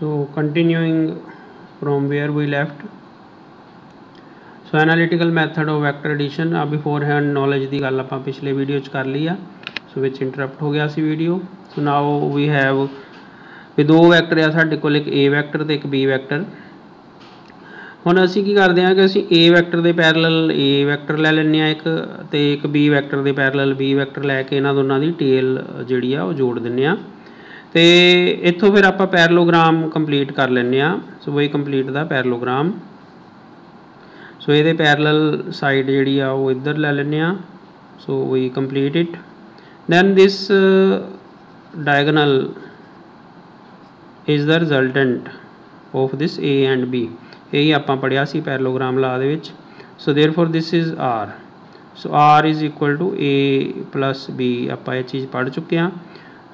so, continuing from where we left. So, analytical method of vector addition. ਆ beforehand knowledge ਦੀ ਗੱਲ ਆਪਾਂ ਪਿਛਲੇ ਵੀਡੀਓ 'ਚ ਕਰ ਲਈ ਆ। ਸੋ ਵਿੱਚ ਇੰਟਰਰਪਟ ਹੋ ਗਿਆ ਸੀ video so now we have ਵੀ ਦੋ ਵੈਕਟਰ ਆ ਸਾਡੇ ਕੋਲ, ਇੱਕ a ਵੈਕਟਰ ਤੇ ਇੱਕ b ਵੈਕਟਰ ਹੁਣ ਅਸੀਂ ਕੀ ਕਰਦੇ ਹਾਂ ਕਿ ਅਸੀਂ a ਵੈਕਟਰ ਦੇ ਪੈਰਲਲ a ਵੈਕਟਰ ਲੈ ਲੈਂਦੇ ਆ ਇੱਕ, ਤੇ ਇੱਕ b ਵੈਕਟਰ ਦੇ ਪੈਰਲਲ b ਵੈਕਟਰ ਲੈ ਕੇ ਇਹਨਾਂ ਦੋਨਾਂ ਦੀ ਟੇਲ ਜਿਹੜੀ ਆ ਉਹ ਜੋੜ ਦਿੰਨੇ ਆ। ਤੇ ਇੱਥੋਂ ਫਿਰ ਆਪਾਂ ਪੈਰਲੋਗ੍ਰਾਮ ਕੰਪਲੀਟ ਕਰ ਲੈਂਦੇ ਆ ਸੋ ਵਹੀ ਕੰਪਲੀਟ ਦਾ ਪੈਰਲੋਗ੍ਰਾਮ। ਸੋ ਇਹਦੇ ਪੈਰਲਲ ਸਾਈਡ ਜਿਹੜੀ ਆ ਉਹ ਇੱਧਰ ਲੈ ਲੈਂਦੇ ਆ so we complete it then this uh, diagonal is the resultant of this a and b ਇਹ ਆਪਾਂ ਪੜਿਆ ਸੀ ਪੈਰਲੋਗ੍ਰਾਮ ਲਾ ਦੇ ਵਿੱਚ। so therefore this is r so r is equal to a plus b ਆਪਾਂ ਇਹ ਚੀਜ਼ ਪੜ ਚੁੱਕੇ ਹਾਂ।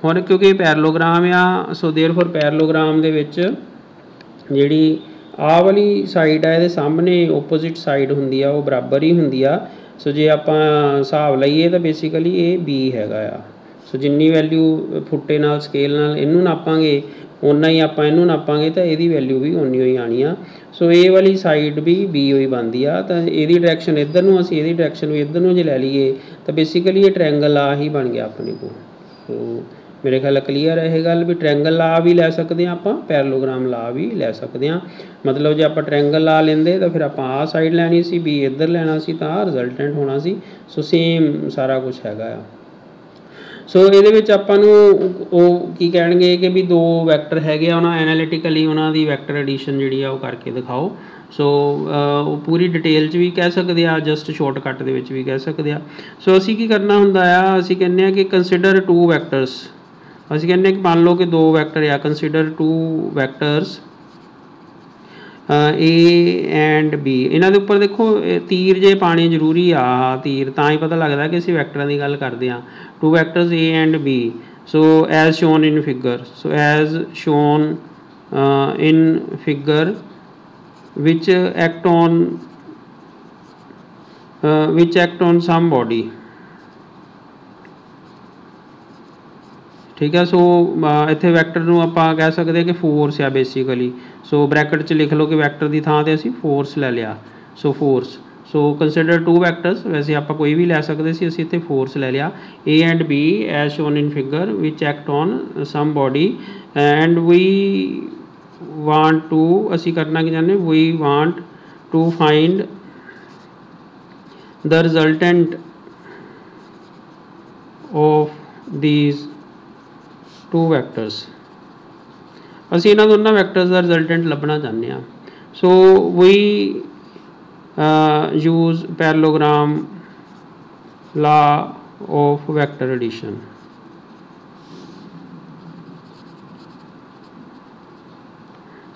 ਹੁਣ ਕਿਉਂਕਿ ਪੈਰਲੋਗ੍ਰਾਮ ਆ, ਸੋ therefore ਪੈਰਲੋਗ੍ਰਾਮ ਦੇ ਵਿੱਚ ਜਿਹੜੀ ਆਹ ਵਾਲੀ ਸਾਈਡ ਆ, ਇਹਦੇ ਸਾਹਮਣੇ ਆਪੋਜ਼ਿਟ ਸਾਈਡ ਹੁੰਦੀ ਆ, ਉਹ ਬਰਾਬਰ ਹੀ ਹੁੰਦੀ ਆ। ਸੋ ਜੇ ਆਪਾਂ ਹਿਸਾਬ ਲਈਏ ਤਾਂ ਬੇਸਿਕਲੀ ਇਹ b ਹੈਗਾ ਆ। ਸੋ ਜਿੰਨੀ ਵੈਲਿਊ ਫੁੱਟੇ ਨਾਲ ਸਕੇਲ ਨਾਲ ਇਹਨੂੰ ਨਾਪਾਂਗੇ, ਓਨਾ ਹੀ ਆਪਾਂ ਇਹਨੂੰ ਨਾਪਾਂਗੇ ਤਾਂ ਇਹਦੀ ਵੈਲਿਊ ਵੀ ਓਨੀ ਹੋਈ ਆਣੀ ਆ। ਸੋ ਇਹ ਵਾਲੀ ਸਾਈਡ ਵੀ b ਹੋਈ ਬਣਦੀ ਆ, ਤਾਂ ਇਹਦੀ ਡਾਇਰੈਕਸ਼ਨ ਇੱਧਰ ਨੂੰ ਅਸੀਂ ਇਹਦੀ ਡਾਇਰੈਕਸ਼ਨ ਵੀ ਇੱਧਰ ਨੂੰ ਜੇ ਲੈ ਲਈਏ, ਤਾਂ ਬੇਸਿਕਲੀ ਇਹ ਟ੍ਰਾਇੰਗਲ ਆ ਹੀ ਬਣ ਗਿਆ ਆਪਣੇ ਕੋਲ। ਸੋ ਮੇਰੇ ਖਿਆਲ ਕਲੀਅਰ ਹੈ ਇਹ ਗੱਲ ਵੀ ਟ੍ਰਾਇੰਗਲ ਲਾ ਵੀ ਲੈ ਸਕਦੇ ਆ ਆਪਾਂ ਪੈਰਲੋਗ੍ਰਾਮ ਲਾ ਵੀ ਲੈ ਸਕਦੇ ਆ ਮਤਲਬ ਜੇ ਆਪਾਂ ਟ੍ਰਾਇੰਗਲ ਲਾ ਲੈਂਦੇ ਤਾਂ ਫਿਰ ਆਪਾਂ ਆਹ ਸਾਈਡ ਲੈਣੀ ਸੀ ਵੀ ਇੱਧਰ ਲੈਣਾ ਸੀ ਤਾਂ ਰਿਜ਼ਲਟੈਂਟ ਹੋਣਾ ਸੀ। ਸੋ ਸੇਮ ਸਾਰਾ ਕੁਝ ਹੈਗਾ ਆ। ਸੋ ਇਹਦੇ ਵਿੱਚ ਆਪਾਂ ਨੂੰ ਉਹ ਕੀ ਕਹਿਣਗੇ ਕਿ ਵੀ ਦੋ ਵੈਕਟਰ ਹੈਗੇ ਆ, ਉਹਨਾਂ ਐਨਾਲਿਟਿਕਲੀ ਉਹਨਾਂ ਦੀ ਵੈਕਟਰ ਐਡੀਸ਼ਨ ਜਿਹੜੀ ਆ ਉਹ ਕਰਕੇ ਦਿਖਾਓ। ਸੋ ਉਹ ਪੂਰੀ ਡਿਟੇਲ 'ਚ ਵੀ ਕਹਿ ਸਕਦੇ ਆ ਜਸਟ ਸ਼ਾਰਟਕਟ ਦੇ ਵਿੱਚ ਵੀ ਕਹਿ ਸਕਦੇ ਆ। ਸੋ ਅਸੀਂ ਕੀ ਕਰਨਾ ਹੁੰਦਾ ਆ, ਅਸੀਂ ਕਹਿੰਦੇ ਆ ਕਿ ਕੰਸੀਡਰ ਟੂ ਵੈਕਟਰਸ ਅਸੀਂ ਕਹਿੰਦੇ ਕਿ ਮੰਨ ਲਓ ਕਿ ਦੋ ਵੈਕਟਰ ਆ consider two vectors A and B ਇਹਨਾਂ ਦੇ ਉੱਪਰ ਦੇਖੋ ਤੀਰ ਜੇ ਪਾਣੇ ਜ਼ਰੂਰੀ ਆ ਤੀਰ ਤਾਂ ਹੀ ਪਤਾ ਲੱਗਦਾ ਕਿ ਅਸੀਂ ਵੈਕਟਰਾਂ ਦੀ ਗੱਲ ਕਰਦੇ ਆ two vectors A and B so as shown in figure so as shown in figure figure which act on uh, which act on some body ਠੀਕ ਹੈ, ਸੋ ਇੱਥੇ ਵੈਕਟਰ ਨੂੰ ਆਪਾਂ ਕਹਿ ਸਕਦੇ ਹਾਂ ਕਿ ਫੋਰਸ ਆ ਬੇਸਿਕਲੀ ਸੋ ਬ੍ਰੈਕਟ 'ਚ ਲਿਖ ਲਓ ਕਿ ਵੈਕਟਰ ਦੀ ਥਾਂ ਤੇ ਅਸੀਂ ਫੋਰਸ ਲੈ ਲਿਆ। So force so consider two vectors ਵੈਸੇ ਆਪਾਂ ਕੋਈ ਵੀ ਲੈ ਸਕਦੇ ਸੀ, ਅਸੀਂ ਇੱਥੇ ਫੋਰਸ ਲੈ ਲਿਆ। A and b as shown in figure which act on some body and we want to ਅਸੀਂ ਕਰਨਾ ਕੀ ਚਾਹੁੰਦੇ we want to find the resultant of these two vectors ਅਸੀਂ ਇਹਨਾਂ ਦੋਨਾਂ ਵੈਕਟਰਸ ਦਾ ਰਿਜ਼ਲਟੈਂਟ ਲੱਭਣਾ ਚਾਹੁੰਦੇ ਹਾਂ। So we use parallelogram law of vector addition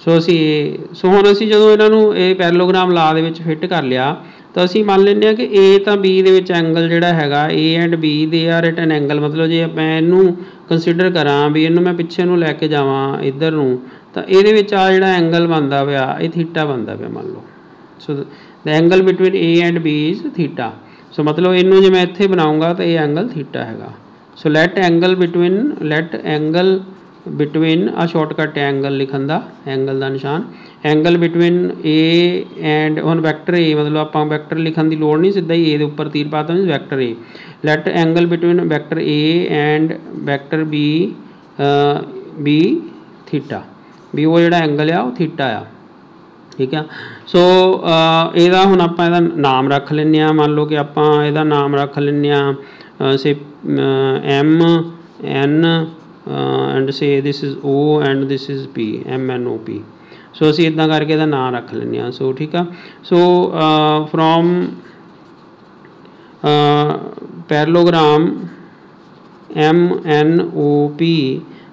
so ਅਸੀਂ ਸੋ ਹੁਣ ਅਸੀਂ ਜਦੋਂ ਇਹਨਾਂ ਨੂੰ ਇਹ ਪੈਰਲੋਗ੍ਰਾਮ ਲਾ ਦੇ ਵਿੱਚ ਫਿੱਟ ਕਰ ਲਿਆ ਤਾਂ ਅਸੀਂ ਮੰਨ ਲੈਂਦੇ ਹਾਂ ਕਿ A ਤਾਂ B ਦੇ ਵਿੱਚ ਐਂਗਲ ਜਿਹੜਾ ਹੈਗਾ, A ਐਂਡ B ਦੇ ਆਰ ਐਟ ਐਨ ਐਂਗਲ ਮਤਲਬ ਜੇ ਮੈਂ ਇਹਨੂੰ ਕੰਸੀਡਰ ਕਰਾਂ ਵੀ ਇਹਨੂੰ ਮੈਂ ਪਿੱਛੇ ਨੂੰ ਲੈ ਕੇ ਜਾਵਾਂ ਇੱਧਰ ਨੂੰ, ਤਾਂ ਇਹਦੇ ਵਿੱਚ ਆ ਜਿਹੜਾ ਐਂਗਲ ਬਣਦਾ ਪਿਆ, ਇਹ ਥੀਟਾ ਬਣਦਾ ਪਿਆ ਮੰਨ ਲਓ। So the angle between A and B is theta so ਮਤਲਬ ਇਹਨੂੰ ਜੇ ਮੈਂ ਇੱਥੇ ਬਣਾਉਂਗਾ ਤਾਂ ਇਹ ਐਂਗਲ ਥੀਟਾ ਹੈਗਾ। So let angle between let angle between ਆ ਸ਼ਾਰਟਕਟ ਐਂਗਲ ਲਿਖਣ ਦਾ ਐਂਗਲ ਦਾ ਨਿਸ਼ਾਨ। ਐਂਗਲ ਬਿਟਵੀਨ a ਐਂਡ ਹੁਣ ਵੈਕਟਰ a, ਮਤਲਬ ਆਪਾਂ ਵੈਕਟਰ ਲਿਖਣ ਦੀ ਲੋੜ ਨਹੀਂ, ਸਿੱਧਾ ਹੀ a ਦੇ ਉੱਪਰ ਤੀਰ ਪਾ means vector a let angle between vector a and vector b b theta ਵੀ ਉਹ ਜਿਹੜਾ ਐਂਗਲ ਆ, ਉਹ ਥੀਟਾ ਆ। ਠੀਕ ਆ? ਸੋ ਇਹਦਾ ਹੁਣ ਆਪਾਂ ਇਹਦਾ ਨਾਮ ਰੱਖ ਲੈਂਦੇ ਆ ਮੰਨ ਲਓ ਕਿ ਆਪਾਂ ਇਹਦਾ ਨਾਮ ਰੱਖ ਲੈਂਦੇ ਆ say m, n and say this is o and this is p, m n o p. So ਅਸੀਂ ਇਦਾਂ ਕਰਕੇ ਇਹਦਾ ਨਾਮ ਰੱਖ ਲੈਂਦੇ ਆ ਸੋ ਠੀਕ ਆ? So from parallelogram m n o p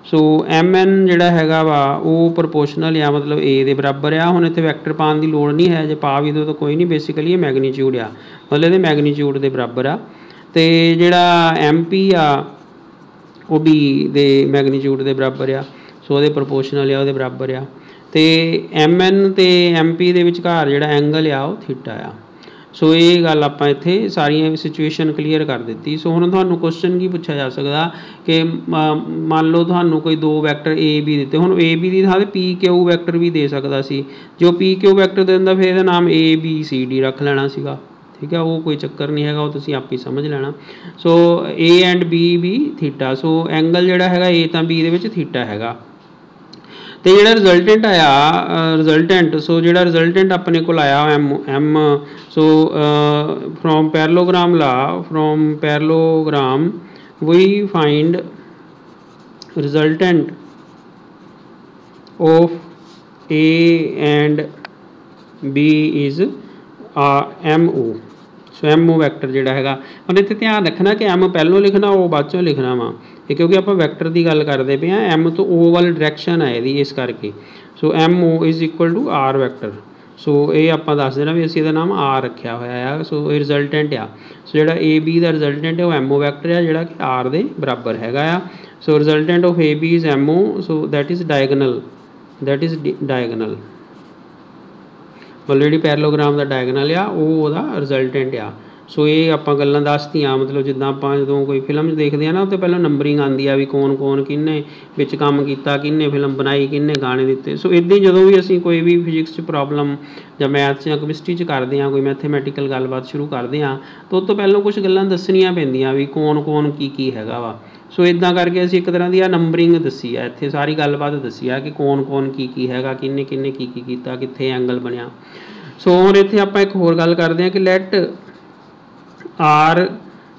so mn ਜਿਹੜਾ ਹੈਗਾ ਵਾ ਉਹ ਪ੍ਰੋਪੋਰਸ਼ਨਲ ਆ ਮਤਲਬ ਏ ਦੇ ਬਰਾਬਰ ਆ। ਹੁਣ ਇੱਥੇ ਵੈਕਟਰ ਪਾਉਣ ਦੀ ਲੋੜ ਨਹੀਂ ਹੈ, ਜੇ ਪਾ ਵੀ ਦੋ ਤਾਂ ਕੋਈ ਨਹੀਂ ਬੇਸਿਕਲੀ ਇਹ ਮੈਗਨੀਟਿਊਡ ਆ। ਮਤਲਬ ਇਹਦੇ ਮੈਗਨੀਟਿਊਡ ਦੇ ਬਰਾਬਰ ਆ। ਤੇ ਜਿਹੜਾ mp ਆ ਉਹ b ਦੇ ਮੈਗਨੀਟਿਊਡ ਦੇ ਬਰਾਬਰ ਆ, ਸੋ ਉਹਦੇ ਪ੍ਰੋਪੋਰਸ਼ਨਲ ਆ, ਉਹਦੇ ਬਰਾਬਰ ਆ। ਤੇ mn ਤੇ mp ਦੇ ਵਿਚਕਾਰ ਜਿਹੜਾ ਐਂਗਲ ਆ, ਉਹ ਥੀਟਾ ਆ। ਸੋ ਇਹ ਗੱਲ ਆਪਾਂ ਇੱਥੇ ਸਾਰੀਆਂ ਸਿਚੁਏਸ਼ਨ ਕਲੀਅਰ ਕਰ ਦਿੱਤੀ। ਸੋ ਹੁਣ ਤੁਹਾਨੂੰ ਕੁਐਸਚਨ ਕੀ ਪੁੱਛਿਆ ਜਾ ਸਕਦਾ ਕਿ ਮੰਨ ਲਓ ਤੁਹਾਨੂੰ ਕੋਈ ਦੋ ਵੈਕਟਰ a, b ਦਿੱਤੇ। ਹੁਣ a, b ਦੀ ਥਾਂ ਤੇ p q ਵੈਕਟਰ ਵੀ ਦੇ ਸਕਦਾ ਸੀ। ਜੋ p q ਵੈਕਟਰ ਦੇ ਦਿੰਦਾ ਫਿਰ ਇਹਦਾ ਨਾਮ a, b, c, d ਰੱਖ ਲੈਣਾ ਸੀਗਾ। ਠੀਕ ਹੈ, ਉਹ ਕੋਈ ਚੱਕਰ ਨਹੀਂ ਹੈਗਾ, ਉਹ ਤੁਸੀਂ ਆਪ ਹੀ ਸਮਝ ਲੈਣਾ। ਸੋ a ਐਂਡ b ਵੀ ਥੀਟਾ ਸੋ ਐਂਗਲ ਜਿਹੜਾ ਹੈਗਾ, a ਤਾਂ b ਦੇ ਵਿੱਚ ਥੀਟਾ ਹੈਗਾ। ਤੇ ਜਿਹੜਾ ਰਿਜ਼ਲਟੈਂਟ ਆਇਆ ਰਿਜ਼ਲਟੈਂਟ ਸੋ ਜਿਹੜਾ ਰਿਜ਼ਲਟੈਂਟ ਆਪਣੇ ਕੋਲ ਆਇਆ M M so from parallelogram law from parallelogram we find resultant of A and B is ਆ M O so M O vector ਜਿਹੜਾ ਹੈਗਾ ਹੁਣ ਇੱਥੇ ਧਿਆਨ ਰੱਖਣਾ ਕਿ M ਪਹਿਲੋਂ ਲਿਖਣਾ ਉਹ ਬਾਅਦ ਚੋਂ ਲਿਖਣਾ ਵਾ। ਇਹ ਕਿਉਂਕਿ ਆਪਾਂ ਵੈਕਟਰ ਦੀ ਗੱਲ ਕਰਦੇ ਪਏ ਆ, M ਤੋਂ ਓ ਵਾਲੀ ਡਾਇਰੈਕਸ਼ਨ ਹੈ ਇਹਦੀ, ਇਸ ਕਰਕੇ। So M O is MO to R vector so ਇਹ ਆਪਾਂ ਦੱਸ ਦੇਣਾ ਵੀ ਅਸੀਂ ਇਹਦਾ ਨਾਮ ਆਰ ਰੱਖਿਆ ਹੋਇਆ ਆ, ਸੋ ਇਹ ਰਿਜ਼ਲਟੈਂਟ ਆ। ਸੋ ਜਿਹੜਾ ਏ ਬੀ ਦਾ ਰਿਜ਼ਲਟੈਂਟ ਹੈ ਉਹ MO ਵੈਕਟਰ ਆ, ਜਿਹੜਾ ਕਿ ਆਰ ਦੇ ਬਰਾਬਰ ਹੈਗਾ ਆ। So resultant of B is MO so that is diagonal, that is diagonal ਮਤਲਬ ਜਿਹੜੀ ਪੈਰਲੋਗ੍ਰਾਮ ਦਾ ਡਾਇਗਨਲ ਆ ਉਹ ਉਹਦਾ ਰਿਜ਼ਲਟੈਂਟ ਆ। ਸੋ ਇਹ ਆਪਾਂ ਗੱਲਾਂ ਦੱਸਤੀਆਂ, ਮਤਲਬ ਜਿੱਦਾਂ ਆਪਾਂ ਜਦੋਂ ਕੋਈ ਫਿਲਮ ਦੇਖਦੇ ਆ ਨਾ ਉਹ ਉੱਤੇ ਪਹਿਲਾਂ ਨੰਬਰਿੰਗ ਆਉਂਦੀ ਆ ਵੀ ਕੌਣ ਕੌਣ ਕਿਹਨੇ ਵਿੱਚ ਕੰਮ ਕੀਤਾ ਕਿੰਨੇ ਫਿਲਮ ਬਣਾਈ ਕਿੰਨੇ ਗਾਣੇ ਦਿੱਤੇ। ਸੋ ਇਦਾਂ ਜਦੋਂ ਵੀ ਅਸੀਂ ਕੋਈ ਵੀ ਫਿਜ਼ਿਕਸ 'ਚ ਪ੍ਰੋਬਲਮ ਜਾਂ ਮੈਥ ਜਾਂ ਕੈਮਿਸਟਰੀ 'ਚ ਕਰਦੇ ਆ, ਕੋਈ ਮੈਥਮੈਟੀਕਲ ਗੱਲਬਾਤ ਸ਼ੁਰੂ ਕਰਦੇ ਆ, ਤਾਂ ਉਸ ਤੋਂ ਪਹਿਲਾਂ ਕੁਝ ਗੱਲਾਂ ਦੱਸਣੀਆਂ ਪੈਂਦੀਆਂ ਵੀ ਕੌਣ ਕੌਣ ਕੀ ਕੀ ਹੈਗਾ ਵਾ। ਸੋ ਇਦਾਂ ਕਰਕੇ ਅਸੀਂ ਇੱਕ ਤਰ੍ਹਾਂ ਦੀ ਆ ਨੰਬਰਿੰਗ ਦੱਸੀ ਆ, ਇੱਥੇ ਸਾਰੀ ਗੱਲਬਾਤ ਦੱਸੀ ਆ ਕਿ ਕੌਣ ਕੌਣ ਕੀ ਕੀ ਹੈਗਾ, ਕਿਹਨੇ ਕਿਹਨੇ ਕੀ ਕੀ ਕੀਤਾ, ਕਿੱਥੇ ਐਂਗਲ ਬਣਿਆ। ਸੋ ਹੁਣ ਇੱਥੇ ਆਪਾਂ ਇੱਕ ਹੋਰ ਗੱਲ ਕਰਦੇ ਆ ਕਿ let R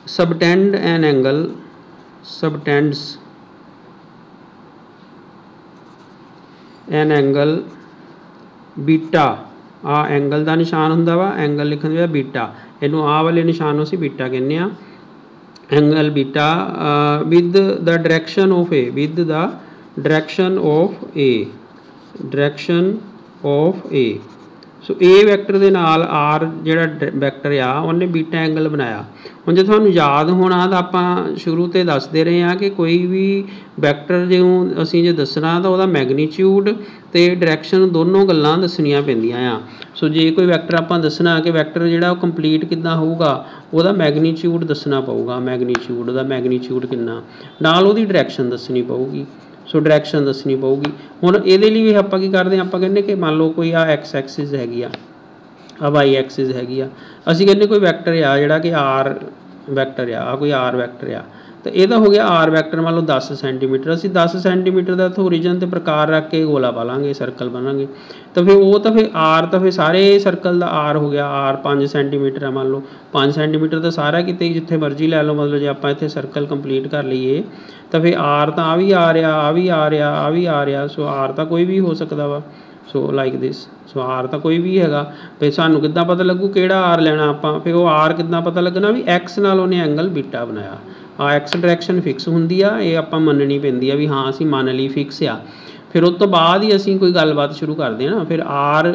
subtend an angle subtends an angle beta ਆ ਐਂਗਲ ਦਾ ਨਿਸ਼ਾਨ ਹੁੰਦਾ ਵਾ ਐਂਗਲ ਲਿਖਣ ਦੇ ਬੀਟਾ ਇਹਨੂੰ ਆ ਵਾਲੇ ਨਿਸ਼ਾਨ ਨੂੰ ਅਸੀਂ ਬੀਟਾ ਕਹਿੰਦੇ ਆ angle beta with the direction direction A with the direction direction A direction direction A so A vector ਦੇ ਨਾਲ R ਜਿਹੜਾ ਵੈਕਟਰ ਆ, ਉਹਨੇ ਬੀਟਾ ਐਂਗਲ ਬਣਾਇਆ। ਹੁਣ ਜੇ ਤੁਹਾਨੂੰ ਯਾਦ ਹੋਣਾ ਤਾਂ ਆਪਾਂ ਸ਼ੁਰੂ ਤੇ ਦੱਸਦੇ ਰਹੇ ਆ ਕਿ ਕੋਈ ਵੀ ਵੈਕਟਰ ਜਿਉਂ ਅਸੀਂ ਜੇ ਦੱਸਣਾ ਤਾਂ ਉਹਦਾ ਮੈਗਨੀਟਿਊਡ ਤੇ ਡਾਇਰੈਕਸ਼ਨ ਦੋਨੋਂ ਗੱਲਾਂ ਦੱਸਣੀਆਂ ਪੈਂਦੀਆਂ ਆ। ਸੋ ਜੇ ਕੋਈ ਵੈਕਟਰ ਆਪਾਂ ਦੱਸਣਾ ਕਿ ਵੈਕਟਰ ਜਿਹੜਾ ਉਹ ਕੰਪਲੀਟ ਕਿੱਦਾਂ ਹੋਊਗਾ, ਉਹਦਾ ਮੈਗਨੀਟਿਊਡ ਦੱਸਣਾ ਪਊਗਾ ਮੈਗਨੀਟਿਊਡ ਦਾ ਮੈਗਨੀਟਿਊਡ ਕਿੰਨਾ। ਨਾਲ ਉਹਦੀ ਡਾਇਰੈਕਸ਼ਨ ਦੱਸਣੀ ਪਊਗੀ। ਸੋ ਡਾਇਰੈਕਸ਼ਨ ਦੱਸਣੀ ਪਊਗੀ। ਹੁਣ ਇਹਦੇ ਲਈ ਵੀ ਆਪਾਂ ਕੀ ਕਰਦੇ ਆ ਆਪਾਂ ਕਹਿੰਦੇ ਕਿ ਮੰਨ ਲਓ ਕੋਈ ਆ ਐਕਸ ਐਕਸਿਸ ਹੈਗੀ ਆ ਆ ਵਾਈ ਐਕਸਿਸ ਹੈਗੀ ਆ। ਅਸੀਂ ਕਹਿੰਦੇ ਕੋਈ ਵੈਕਟਰ ਆ ਜਿਹੜਾ ਕਿ ਆਰ ਵੈਕਟਰ ਆ ਆ ਕੋਈ ਆਰ ਵੈਕਟਰ ਆ। ਤਾਂ ਇਹਦਾ ਹੋ ਗਿਆ ਆਰ ਵੈਕਟਰ ਮੰਨ ਲਓ 10 ਸੈਂਟੀਮੀਟਰ ਅਸੀਂ 10 ਸੈਂਟੀਮੀਟਰ ਦਾ ਇੱਥੋਂ ਓਰੀਜਨ ਤੇ ਪ੍ਰਕਾਰ ਰੱਖ ਕੇ ਗੋਲਾ ਪਾ ਲਾਂਗੇ ਸਰਕਲ ਬਣਾਂਗੇ। ਤਾਂ ਫਿਰ ਉਹ ਤਾਂ ਫਿਰ ਆਰ ਤਾਂ ਫਿਰ ਸਾਰੇ ਸਰਕਲ ਦਾ ਆਰ ਹੋ ਗਿਆ। ਆਰ 5 ਸੈਂਟੀਮੀਟਰ ਆ ਮੰਨ ਲਓ। 5 ਸੈਂਟੀਮੀਟਰ ਤਾਂ ਸਾਰਾ ਕਿਤੇ ਜਿੱਥੇ ਮਰਜ਼ੀ ਲੈ ਲਓ, ਮਤਲਬ ਜੇ ਆਪਾਂ ਇੱਥੇ ਸਰਕਲ ਕੰਪਲੀਟ ਕਰ ਲਈਏ, ਤਾਂ ਫਿਰ ਆਰ ਤਾਂ ਆ ਵੀ ਆ ਰਿਹਾ, ਆ ਵੀ ਆ ਰਿਹਾ, ਆ ਵੀ ਆ ਰਿਹਾ। ਸੋ ਆਰ ਤਾਂ ਕੋਈ ਵੀ ਹੋ ਸਕਦਾ ਵਾ। So like this so R ਤਾਂ ਕੋਈ ਵੀ ਹੈਗਾ। ਫਿਰ ਸਾਨੂੰ ਕਿੱਦਾਂ ਪਤਾ ਲੱਗੂ ਕਿਹੜਾ ਆਰ ਲੈਣਾ ਆਪਾਂ? ਫਿਰ ਉਹ ਆਰ ਕਿੱਦਾਂ ਪਤਾ ਲੱਗਣਾ ਵੀ ਐਕਸ ਨਾਲ ਉਹਨੇ ਐਂਗਲ ਬੀਟਾ ਬਣਾਇਆ। ਐਕਸ ਡਾਇਰੈਕਸ਼ਨ ਫਿਕਸ ਹੁੰਦੀ ਆ, ਇਹ ਆਪਾਂ ਮੰਨਣੀ ਪੈਂਦੀ ਆ ਵੀ ਹਾਂ, ਅਸੀਂ ਮੰਨ ਲਈ ਫਿਕਸ ਆ। ਫਿਰ ਉਸ ਤੋਂ ਬਾਅਦ ਹੀ ਅਸੀਂ ਕੋਈ ਗੱਲਬਾਤ ਸ਼ੁਰੂ ਕਰਦੇ ਹਾਂ ਨਾ। ਫਿਰ ਆਰ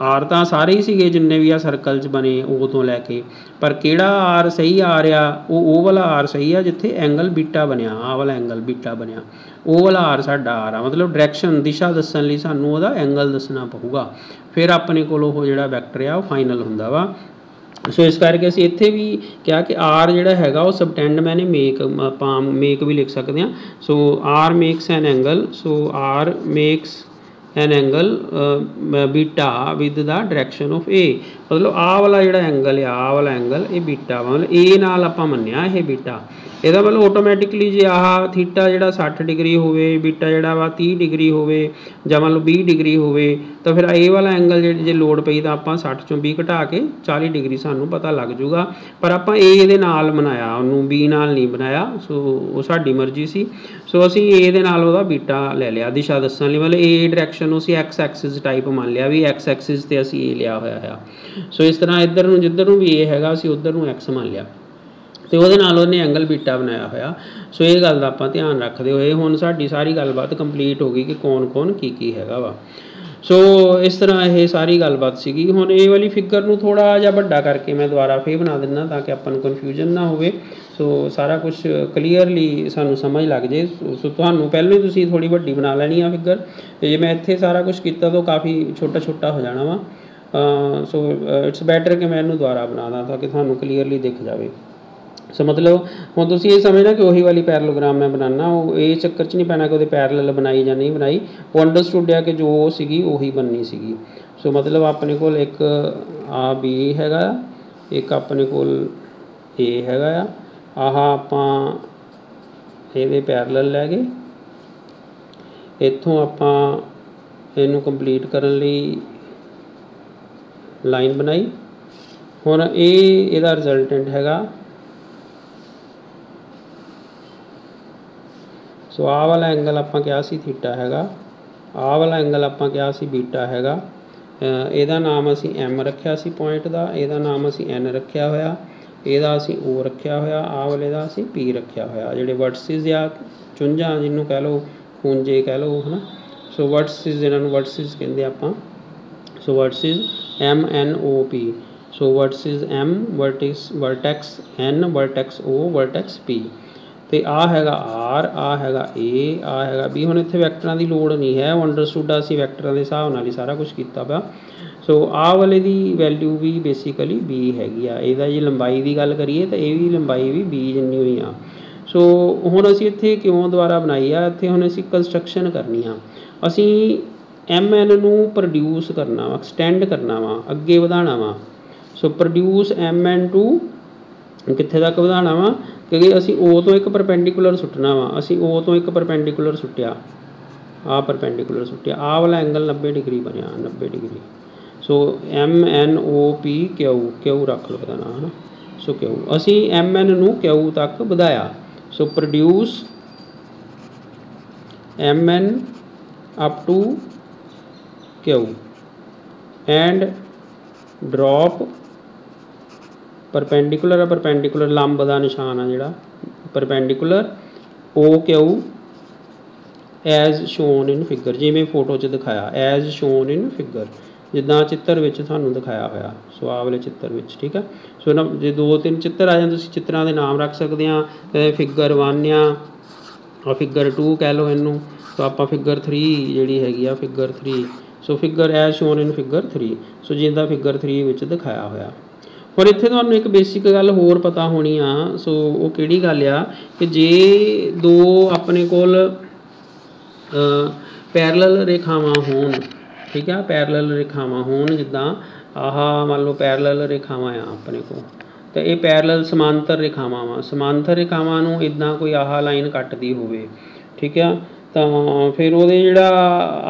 ਆਰ ਤਾਂ ਸਾਰੇ ਹੀ ਸੀਗੇ ਜਿੰਨੇ ਵੀ ਆ ਸਰਕਲ 'ਚ ਬਣੇ ਉਹ ਤੋਂ ਲੈ ਕੇ। ਪਰ ਕਿਹੜਾ ਆਰ ਸਹੀ ਆ ਰਿਹਾ ਉਹ ਉਹ ਵਾਲਾ ਆਰ ਸਹੀ ਆ ਜਿੱਥੇ ਐਂਗਲ ਬੀਟਾ ਬਣਿਆ ਆ ਵਾਲਾ ਐਂਗਲ ਬੀਟਾ ਬਣਿਆ। ਉਹ ਵਾਲਾ ਆਰ ਸਾਡਾ ਆਰ ਆ। ਮਤਲਬ ਡਾਇਰੈਕਸ਼ਨ ਦਿਸ਼ਾ ਦੱਸਣ ਲਈ ਸਾਨੂੰ ਉਹਦਾ ਐਂਗਲ ਦੱਸਣਾ ਪਊਗਾ। ਫਿਰ ਆਪਣੇ ਕੋਲ ਉਹ ਜਿਹੜਾ ਵੈਕਟਰ ਆ, ਉਹ ਫਾਈਨਲ ਹੁੰਦਾ ਵਾ। ਸੋ ਇਸ ਕਰਕੇ ਅਸੀਂ ਇੱਥੇ ਵੀ ਕਿਹਾ ਕਿ ਆਰ ਜਿਹੜਾ ਹੈਗਾ ਉਹ ਸਬਟੈਂਡ ਮੈਨੇ ਮੇਕ ਆਪਾਂ ਮੇਕ ਵੀ ਲਿਖ ਸਕਦੇ ਹਾਂ। So R makes an angle so R makes an angle beta with the direction of A ਮਤਲਬ ਆਹ ਵਾਲਾ ਜਿਹੜਾ ਐਂਗਲ ਆ, ਆਹ ਵਾਲਾ ਐਂਗਲ ਇਹ ਬੀਟਾ ਵਾ। ਮਤਲਬ A ਨਾਲ ਆਪਾਂ ਮੰਨਿਆ ਇਹ ਬੀਟਾ। ਇਹਦਾ ਮਤਲਬ ਆਟੋਮੈਟਿਕਲੀ ਜੇ ਆਹ ਥੀਟਾ ਜਿਹੜਾ 60 ਡਿਗਰੀ ਹੋਵੇ, ਬੀਟਾ ਜਿਹੜਾ ਵਾ 30 ਡਿਗਰੀ ਹੋਵੇ ਜਾਂ ਮੰਨ ਲਓ 20 ਡਿਗਰੀ ਹੋਵੇ, ਤਾਂ ਫਿਰ ਇਹ ਵਾਲਾ ਐਂਗਲ ਜੇ ਜੇ ਲੋਡ ਪਈ ਤਾਂ ਆਪਾਂ 60 ਚੋਂ 20 ਘਟਾ ਕੇ 40 ਡਿਗਰੀ ਸਾਨੂੰ ਪਤਾ ਲੱਗ ਜਾਊਗਾ ਪਰ ਆਪਾਂ A ਦੇ ਨਾਲ ਬਣਾਇਆ ਉਹਨੂੰ B ਨਾਲ ਨਹੀਂ ਬਣਾਇਆ ਸੋ ਉਹ ਸਾਡੀ ਮਰਜ਼ੀ ਸੀ। ਸੋ ਅਸੀਂ A ਦੇ ਨਾਲ ਉਹਦਾ ਬੀਟਾ ਲੈ ਲਿਆ। ਦਿਸ਼ਾ ਦੱਸਣ ਲਈ ਮਤਲਬ A ਡਾਇਰੈਕਸ਼ਨ ਨੂੰ ਅਸੀਂ x ਐਕਸਿਸ ਟਾਈਪ ਮੰਨ ਲਿਆ ਵੀ x ਐਕਸਿਸ ਤੇ ਅਸੀਂ A ਲਿਆ ਹੋਇਆ ਆ। ਸੋ ਇਸ ਤਰ੍ਹਾਂ ਇੱਧਰ ਨੂੰ, ਜਿੱਧਰ ਨੂੰ ਵੀ ਇਹ ਹੈਗਾ, ਅਸੀਂ ਉੱਧਰ ਨੂੰ x ਮੰਨ ਲਿਆ। ਤੇ ਉਹਦੇ ਨਾਲ ਉਹਨੇ ਐਂਗਲ ਬੀਟਾ ਬਣਾਇਆ ਹੋਇਆ। ਸੋ ਇਹ ਗੱਲ ਦਾ ਆਪਾਂ ਧਿਆਨ ਰੱਖਦੇ ਹੋਏ, ਹੁਣ ਸਾਡੀ ਸਾਰੀ ਗੱਲਬਾਤ ਕੰਪਲੀਟ ਹੋ ਗਈ ਕਿ ਕੌਣ-ਕੌਣ ਕੀ ਕੀ ਹੈਗਾ ਵਾ। ਸੋ ਇਸ ਤਰ੍ਹਾਂ ਇਹ ਸਾਰੀ ਗੱਲਬਾਤ ਸੀਗੀ। ਹੁਣ ਇਹ ਵਾਲੀ ਫਿਗਰ ਨੂੰ ਥੋੜਾ ਜਿਹਾ ਵੱਡਾ ਕਰਕੇ ਮੈਂ ਦੁਬਾਰਾ ਫੇਰ ਬਣਾ ਦਿੰਦਾ ਤਾਂ ਕਿ ਆਪਾਂ ਨੂੰ ਕਨਫਿਊਜ਼ਨ ਨਾ ਹੋਵੇ। ਸੋ ਸਾਰਾ ਕੁਝ ਕਲੀਅਰਲੀ ਸਾਨੂੰ ਸਮਝ ਲੱਗ ਜੇ। ਸੋ ਤੁਹਾਨੂੰ ਪਹਿਲਾਂ ਹੀ ਤੁਸੀਂ ਥੋੜੀ ਵੱਡੀ ਬਣਾ ਲੈਣੀ ਆ ਫਿਗਰ ਤੇ ਜੇ ਮੈਂ ਇੱਥੇ ਸਾਰਾ ਕੁਝ ਕੀਤਾ ਤਾਂ ਕਾਫੀ ਛੋਟਾ ਛੋਟਾ ਹੋ ਜਾਣਾ ਵਾ। ਸੋ ਇਟਸ ਬੈਟਰ ਕਿ ਮੈਂ ਇਹਨੂੰ ਦੁਬਾਰਾ ਬਣਾਦਾ ਤਾਂ ਕਿ ਤੁਹਾਨੂੰ ਕਲੀਅਰਲੀ ਦਿਖ ਜਾਵੇ। ਸੋ ਮਤਲਬ ਹੁਣ ਤੁਸੀਂ ਇਹ ਸਮਝਣਾ ਕਿ ਉਹੀ ਵਾਲੀ ਪੈਰਲੋਗ੍ਰਾਮ ਮੈਂ ਬਣਾਉਣਾ, ਉਹ ਇਹ ਚੱਕਰ 'ਚ ਨਹੀਂ ਪੈਣਾ ਕਿ ਉਹਦੇ ਪੈਰਲਲ ਬਣਾਈ ਜਾਂ ਨਹੀਂ ਬਣਾਈ। ਉਹ ਅੰਡਰਸਟੂਡ ਆ ਕਿ ਜੋ ਸੀਗੀ, ਉਹੀ ਬਣਨੀ ਸੀਗੀ। ਸੋ ਮਤਲਬ ਆਪਣੇ ਕੋਲ ਇੱਕ ਆ ਬੀ ਹੈਗਾ, ਇੱਕ ਆਪਣੇ ਕੋਲ ਏ ਹੈਗਾ ਆ। ਆਹ ਆਪਾਂ ਇਹਦੇ ਪੈਰਲਲ ਲੈ ਗਏ। ਇੱਥੋਂ ਆਪਾਂ ਇਹਨੂੰ ਕੰਪਲੀਟ ਕਰਨ ਲਈ ਲਾਈਨ ਬਣਾਈ। ਹੁਣ ਇਹ ਇਹਦਾ ਰਿਜ਼ਲਟੈਂਟ ਹੈਗਾ। ਸੋ ਆਹ ਵਾਲਾ ਐਂਗਲ ਆਪਾਂ ਕਿਹਾ ਸੀ ਥੀਟਾ ਹੈਗਾ। ਆਹ ਵਾਲਾ ਐਂਗਲ ਆਪਾਂ ਕਿਹਾ ਸੀ ਬੀਟਾ ਹੈਗਾ। ਇਹਦਾ ਨਾਮ ਅਸੀਂ m ਰੱਖਿਆ ਸੀ ਪੁਆਇੰਟ ਦਾ, ਇਹਦਾ ਨਾਮ ਅਸੀਂ n ਰੱਖਿਆ ਹੋਇਆ। ਇਹਦਾ ਅਸੀਂ o ਰੱਖਿਆ ਹੋਇਆ, ਆਹ ਵਾਲੇ ਦਾ ਅਸੀਂ p ਰੱਖਿਆ ਹੋਇਆ। ਜਿਹੜੇ ਵਰਟਸਿਸ ਜਾਂ ਚੁੰਝਾਂ ਜਿਹਨੂੰ ਕਹਿ ਲਓ, ਖੂੰਜੇ ਕਹਿ ਲਓ, ਹਨਾ। ਸੋ ਵਰਟਸਿਸ ਇਹਨਾਂ ਨੂੰ ਵਰਟਸਿਸ ਕਹਿੰਦੇ ਆਪਾਂ। ਸੋ ਵਰਟਸਿਸ m n o p. ਸੋ ਵਰਟਸਿਸ m ਵਰਟਿਕਸ ਵਰਟੈਕਸ n ਵਰਟੈਕਸ o ਵਰਟੈਕਸ p. ਤੇ ਆ ਹੈਗਾ r, ਆ ਹੈਗਾ a, ਆ ਹੈਗਾ b ਹੁਣ ਇੱਥੇ ਵੈਕਟਰਾਂ ਦੀ ਲੋੜ ਨਹੀਂ ਹੈ। ਅੰਡਰਸਟੂਡ ਅਸੀਂ ਵੈਕਟਰਾਂ ਦੇ ਹਿਸਾਬ ਨਾਲ ਹੀ ਸਾਰਾ ਕੁਝ ਕੀਤਾ ਪਿਆ। ਸੋ ਆ ਵਾਲੇ ਦੀ ਵੈਲਿਊ ਵੀ ਬੇਸਿਕਲੀ b ਹੈਗੀ ਆ। ਇਹਦਾ ਜੇ ਲੰਬਾਈ ਦੀ ਗੱਲ ਕਰੀਏ ਤਾਂ ਇਹ ਵੀ ਲੰਬਾਈ ਵੀ b ਜਿੰਨੀ ਹੋਈ ਆ। ਸੋ ਹੁਣ ਅਸੀਂ ਇੱਥੇ ਕਿਉਂ ਦੁਬਾਰਾ ਬਣਾਈ ਆ? ਇੱਥੇ ਹੁਣ ਅਸੀਂ ਕੰਸਟਰਕਸ਼ਨ ਕਰਨੀ ਆ। ਅਸੀਂ mn ਨੂੰ ਪ੍ਰੋਡਿਊਸ ਕਰਨਾ ਵਾ ਐਕਸਟੈਂਡ ਕਰਨਾ ਵਾ, ਅੱਗੇ ਵਧਾਉਣਾ ਵਾ। ਸੋ ਪ੍ਰੋਡਿਊਸ mn ਟੂ ਕਿੱਥੇ ਤੱਕ ਵਧਾਉਣਾ ਵਾ? ਕਿਉਂਕਿ ਅਸੀਂ O ਤੋਂ ਇੱਕ ਪਰਪੈਂਡੀਕੂਲਰ ਸੁੱਟਣਾ ਵਾ। ਅਸੀਂ O ਤੋਂ ਇੱਕ ਪਰਪੈਂਡੀਕੂਲਰ ਸੁੱਟਿਆ। ਆ ਪਰਪੈਂਡੀਕੂਲਰ ਸੁੱਟਿਆ। ਆ ਵਾਲਾ ਐਂਗਲ 90 ਡਿਗਰੀ ਬਣਿਆ 90 degree. So M N O P Q Q ਰੱਖ ਲਓ ਇਹਦਾ ਨਾਮ, ਹਨਾ? ਸੋ Q ਅਸੀਂ M N ਨੂੰ Q ਤੱਕ ਵਧਾਇਆ। So produce M N up to Q and drop perpendicular ਆ ਪਰਪੈਂਡੀਕੂਲਰ ਲੰਬ ਦਾ ਨਿਸ਼ਾਨ ਆ ਜਿਹੜਾ। Perpendicular O Q as shown in figure ਜਿਵੇਂ ਫੋਟੋ 'ਚ ਦਿਖਾਇਆ ਐਜ਼ ਸ਼ੋਨ ਇਨ ਫਿਗਰ ਜਿੱਦਾਂ ਚਿੱਤਰ ਵਿੱਚ ਤੁਹਾਨੂੰ ਦਿਖਾਇਆ ਹੋਇਆ ਸੋ ਆਹ ਵਾਲੇ ਚਿੱਤਰ ਵਿੱਚ, ਠੀਕ ਆ? ਸੋ ਇਹਨਾਂ, ਜੇ ਦੋ ਤਿੰਨ ਚਿੱਤਰ ਆ ਜਾਣ ਤੁਸੀਂ ਚਿੱਤਰਾਂ ਦੇ ਨਾਮ ਰੱਖ ਸਕਦੇ ਆ ਫਿਗਰ 1 ਆ ਆ ਫਿਗਰ 2 ਕਹਿ ਲਓ ਇਹਨੂੰ ਸੋ ਆਪਾਂ ਫਿਗਰ 3 ਜਿਹੜੀ ਹੈਗੀ ਆ figure 3 so figure as shown in figure 3 so ਜਿੰਦਾ ਫਿਗਰ 3 ਵਿੱਚ ਦਿਖਾਇਆ ਹੋਇਆ। ਪਰ ਇੱਥੇ ਤੁਹਾਨੂੰ ਇੱਕ ਬੇਸਿਕ ਗੱਲ ਹੋਰ ਪਤਾ ਹੋਣੀ ਆ। ਸੋ ਉਹ ਕਿਹੜੀ ਗੱਲ ਆ? ਕਿ ਜੇ ਦੋ ਆਪਣੇ ਕੋਲ ਪੈਰਲਲ ਰੇਖਾਵਾਂ ਹੋਣ, ਠੀਕ ਆ? ਪੈਰਲਲ ਰੇਖਾਵਾਂ ਹੋਣ, ਜਿੱਦਾਂ ਆਹਾ ਮੰਨ ਲਓ ਪੈਰਲਲ ਰੇਖਾਵਾਂ ਆ ਆਪਣੇ ਕੋਲ। ਤੇ ਇਹ ਪੈਰਲਲ ਸਮਾਂਤਰ ਰੇਖਾਵਾਂ ਵਾ। ਸਮਾਂਤਰ ਰੇਖਾਵਾਂ ਨੂੰ ਇਦਾਂ ਕੋਈ ਆਹਾ ਲਾਈਨ ਕੱਟਦੀ ਹੋਵੇ। ਠੀਕ ਆ? ਤਾਂ ਫਿਰ ਉਹਦੇ ਜਿਹੜਾ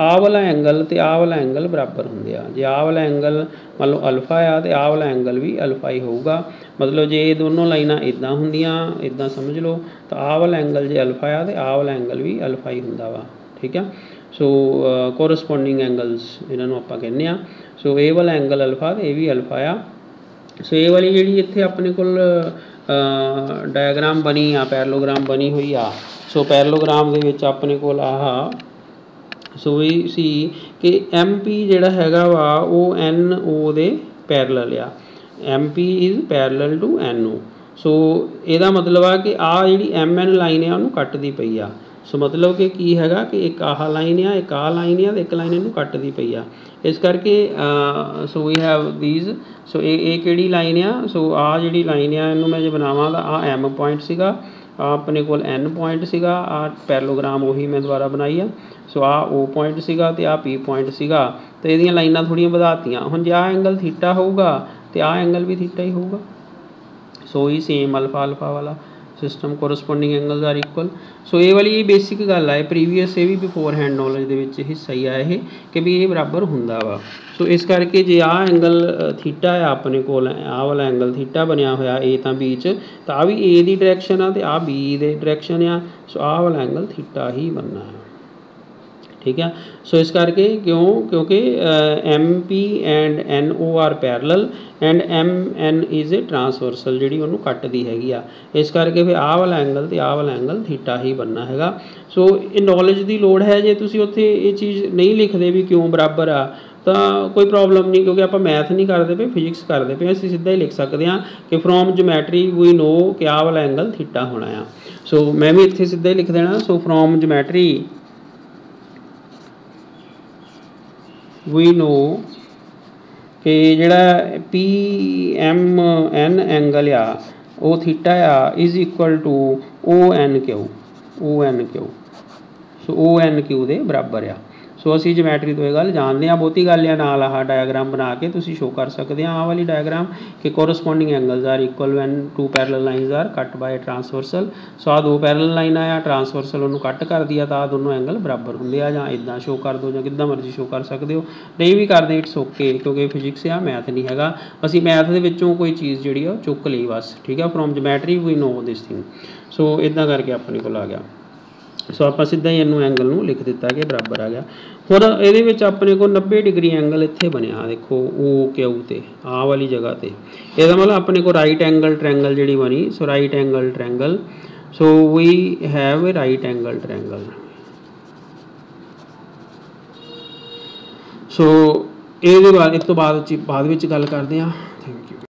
ਆਹ ਵਾਲਾ ਐਂਗਲ ਅਤੇ ਆਹ ਵਾਲਾ ਐਂਗਲ ਬਰਾਬਰ ਹੁੰਦੇ ਆ। ਜੇ ਆਹ ਵਾਲਾ ਐਂਗਲ ਮੰਨ ਲਓ ਅਲਫਾ ਆ ਤੇ ਆਹ ਵਾਲਾ ਐਂਗਲ ਵੀ ਅਲਫਾ ਹੀ ਹੋਊਗਾ। ਮਤਲਬ ਜੇ ਇਹ ਦੋਨੋਂ ਲਾਈਨਾਂ ਇੱਦਾਂ ਹੁੰਦੀਆਂ ਇੱਦਾਂ ਸਮਝ ਲਓ, ਤਾਂ ਆਹ ਵਾਲਾ ਐਂਗਲ ਜੇ ਅਲਫਾ ਆ ਤਾਂ ਆਹ ਵਾਲਾ ਐਂਗਲ ਵੀ ਅਲਫਾ ਹੀ ਹੁੰਦਾ ਵਾ। ਠੀਕ ਆ? ਸੋ ਕੋਰਸਪੋਂਡਿੰਗ ਐਂਗਲਸ ਇਹਨਾਂ ਨੂੰ ਆਪਾਂ ਕਹਿੰਦੇ ਆ। ਸੋ ਇਹ ਵਾਲਾ ਐਂਗਲ ਅਲਫਾ ਤੇ ਇਹ ਵੀ ਅਲਫਾ ਆ। ਸੋ ਇਹ ਵਾਲੀ ਜਿਹੜੀ ਇੱਥੇ ਆਪਣੇ ਕੋਲ ਡਾਇਗਰਾਮ ਬਣੀ ਆ ਪੈਰਲੋਗ੍ਰਾਮ ਬਣੀ ਹੋਈ ਆ ਸੋ ਪੈਰਲੋਗ੍ਰਾਮ ਦੇ ਵਿੱਚ ਆਪਣੇ ਕੋਲ ਆਹ ਸੋ ਇਹ ਸੀ ਕਿ MP ਜਿਹੜਾ ਹੈਗਾ ਵਾ, ਉਹ NO ਦੇ ਪੈਰਲਲ ਆ। MP is parallel to NO so ਇਹਦਾ ਮਤਲਬ ਆ ਕਿ ਆ ਜਿਹੜੀ MN ਲਾਈਨ ਆ, ਉਹਨੂੰ ਕੱਟਦੀ ਪਈ ਆ। ਸੋ ਮਤਲਬ ਕਿ ਕੀ ਹੈਗਾ ਕਿ ਇੱਕ ਆਹ ਲਾਈਨ ਆ, ਇੱਕ ਆਹ ਲਾਈਨ ਆ ਤੇ ਇੱਕ ਲਾਈਨ ਇਹਨੂੰ ਕੱਟਦੀ ਪਈ ਆ। ਇਸ ਕਰਕੇ ਸੋ ਵੀ ਹੈਵ ਥੀਸ ਸੋ ਇਹ ਇਹ ਕਿਹੜੀ ਲਾਈਨ ਆ? ਸੋ ਆ ਜਿਹੜੀ ਲਾਈਨ ਆ, ਇਹਨੂੰ ਮੈਂ ਜੇ ਬਣਾਵਾਂ ਤਾਂ ਆ M ਪੁਆਇੰਟ ਸੀਗਾ। ਆਪਣੇ ਕੋਲ n ਪੁਆਇੰਟ ਸੀਗਾ ਆਹ ਪੈਰਲੋਗ੍ਰਾਮ ਉਹੀ ਮੈਂ ਦੁਬਾਰਾ ਬਣਾਈ ਆ। ਸੋ ਆਹ ਓ ਪੁਆਇੰਟ ਸੀਗਾ ਅਤੇ ਆਹ ਪੀ ਪੁਆਇੰਟ ਸੀਗਾ। ਅਤੇ ਇਹਦੀਆਂ ਲਾਈਨਾਂ ਥੋੜ੍ਹੀਆਂ ਵਧਾਤੀਆਂ। ਹੁਣ ਜੇ ਆਹ ਐਂਗਲ ਥੀਟਾ ਹੋਊਗਾ ਅਤੇ ਆਹ ਐਂਗਲ ਵੀ ਥੀਟਾ ਹੀ ਹੋਊਗਾ। ਸੋ ਹੀ ਸੇਮ ਅਲਫਾ ਅਲਫਾ ਵਾਲਾ। System corresponding angles are equal so ਇਹ ਵਾਲੀ ਇਹ ਬੇਸਿਕ ਗੱਲ ਆ, ਇਹ ਪ੍ਰੀਵੀਅਸ ਇਹ ਵੀ ਬਿਫੋਰ ਹੈਂਡ ਨੌਲੇਜ ਦੇ ਵਿੱਚ ਹਿੱਸਾ ਹੀ ਆ ਇਹ, ਕਿ ਵੀ ਇਹ ਬਰਾਬਰ ਹੁੰਦਾ ਵਾ। ਸੋ ਇਸ ਕਰਕੇ ਜੇ ਆ ਐਂਗਲ ਥੀਟਾ ਆ ਆਪਣੇ ਕੋਲ ਆ ਵਾਲਾ ਐਂਗਲ ਥੀਟਾ ਬਣਿਆ ਹੋਇਆ ਏ ਤਾਂ ਬੀ ਚ, ਤਾਂ ਆ ਵੀ ਏ ਦੀ ਡਾਇਰੈਕਸ਼ਨ ਆ ਤੇ ਆ ਬੀ ਦੇ ਡਾਇਰੈਕਸ਼ਨ ਆ। ਸੋ ਆ ਵਾਲਾ ਐਂਗਲ ਥੀਟਾ ਹੀ ਬਣਨਾ ਹੈ। ਠੀਕ ਹੈ? ਸੋ ਇਸ ਕਰਕੇ ਕਿਉਂ? ਕਿਉਂਕਿ MP and NO are parallel and MN is a transversal ਜਿਹੜੀ ਉਹਨੂੰ ਕੱਟਦੀ ਹੈਗੀ ਆ। ਇਸ ਕਰਕੇ ਫਿਰ ਆਹ ਵਾਲਾ ਐਂਗਲ ਤੇ ਆਹ ਵਾਲਾ ਐਂਗਲ ਥੀਟਾ ਹੀ ਬਣਨਾ ਹੈਗਾ। ਸੋ ਇਹ ਨੌਲੇਜ ਦੀ ਲੋੜ ਹੈ। ਜੇ ਤੁਸੀਂ ਉੱਥੇ ਇਹ ਚੀਜ਼ ਨਹੀਂ ਲਿਖਦੇ ਵੀ ਕਿਉਂ ਬਰਾਬਰ ਆ, ਤਾਂ ਕੋਈ ਪ੍ਰੋਬਲਮ ਨਹੀਂ, ਕਿਉਂਕਿ ਆਪਾਂ ਮੈਥ ਨਹੀਂ ਕਰਦੇ ਪਏ ਫਿਜ਼ਿਕਸ ਕਰਦੇ ਪਏ। ਅਸੀਂ ਸਿੱਧਾ ਹੀ ਲਿਖ ਸਕਦੇ ਹਾਂ ਕਿ ਫਰੋਮ ਜਿਓਮੈਟਰੀ ਵੀ ਨੋ ਕਿ ਆਹ ਵਾਲਾ ਐਂਗਲ ਥੀਟਾ ਹੋਣਾ ਆ। ਸੋ ਮੈਂ ਵੀ ਇੱਥੇ ਸਿੱਧਾ ਹੀ ਲਿਖ ਦੇਣਾ। So from geometry we know ਕਿ ਜਿਹੜਾ ਪੀ ਐਮ ਐਨ ਐਂਗਲ ਆ, ਉਹ ਥੀਟਾ ਆ is equal to O N Q O N Q so O N Q ਦੇ ਬਰਾਬਰ ਆ। ਸੋ ਅਸੀਂ ਜਿਓਮੈਟਰੀ ਤੋਂ ਇਹ ਗੱਲ ਜਾਣਦੇ ਆ ਬਹੁਤੀ ਗੱਲ ਆ, ਨਾਲ ਆਹ ਡਾਇਆਗਰਾਮ ਬਣਾ ਕੇ ਤੁਸੀਂ ਸ਼ੋ ਕਰ ਸਕਦੇ ਆ ਆਹ ਵਾਲੀ ਡਾਇਆਗਰਾਮ ਕਿ corresponding angles are equal when two parallel lines are cut by transversal ਸੋ ਆ ਦੋ ਪੈਰਲਲ ਲਾਈਨਾਂ ਆ ਟ੍ਰਾਂਸਵਰਸਲ ਉਹਨੂੰ ਕੱਟ ਕਰਦੀ ਆ ਤਾਂ ਆ ਦੋਨੋਂ ਐਂਗਲ ਬਰਾਬਰ ਹੁੰਦੇ ਆ ਜਾਂ ਇਦਾਂ ਸ਼ੋ ਕਰ ਦੋ ਜਾਂ ਕਿੱਦਾਂ ਮਰਜ਼ੀ ਸ਼ੋ ਕਰ ਸਕਦੇ ਹੋ। ਨਹੀਂ ਵੀ ਕਰਦੇ ਇਟਸ ਓਕੇ ਕਿਉਂਕਿ ਫਿਜ਼ਿਕਸ ਆ ਮੈਥ ਨਹੀਂ ਹੈਗਾ। ਅਸੀਂ ਮੈਥ ਦੇ ਵਿੱਚੋਂ ਕੋਈ ਚੀਜ਼ ਜਿਹੜੀ ਆ ਉਹ ਚੁੱਕ ਲਈ ਬਸ, ਠੀਕ ਆ? From geometry we know this thing so ਇਦਾਂ ਕਰਕੇ ਆਪਣੇ ਕੋਲ ਆ ਗਿਆ। ਸੋ ਆਪਾਂ ਸਿੱਧਾ ਹੀ ਇਹਨੂੰ ਐਂਗਲ ਨੂੰ ਲਿਖ ਦਿੱਤਾ ਕਿ ਬਰਾਬਰ ਆ ਗਿਆ। ਹੁਣ ਇਹਦੇ ਵਿੱਚ ਆਪਣੇ ਕੋਲ 90 ਡਿਗਰੀ ਐਂਗਲ ਇੱਥੇ ਬਣਿਆ ਦੇਖੋ, ਉਹ ਕਿਉ ਤੇ? ਆਹ ਵਾਲੀ ਜਗ੍ਹਾ ਤੇ। ਇਹਦਾ ਮਤਲਬ ਆਪਣੇ ਕੋਲ ਰਾਈਟ ਐਂਗਲ ਟ੍ਰਾਇੰਗਲ ਜਿਹੜੀ ਬਣੀ, so right angle triangle so we have a right angle triangle so ਇਹਦੇ ਬਾਅਦ, ਇਸ ਤੋਂ ਬਾਅਦ ਬਾਅਦ ਵਿੱਚ ਗੱਲ ਕਰਦੇ ਹਾਂ।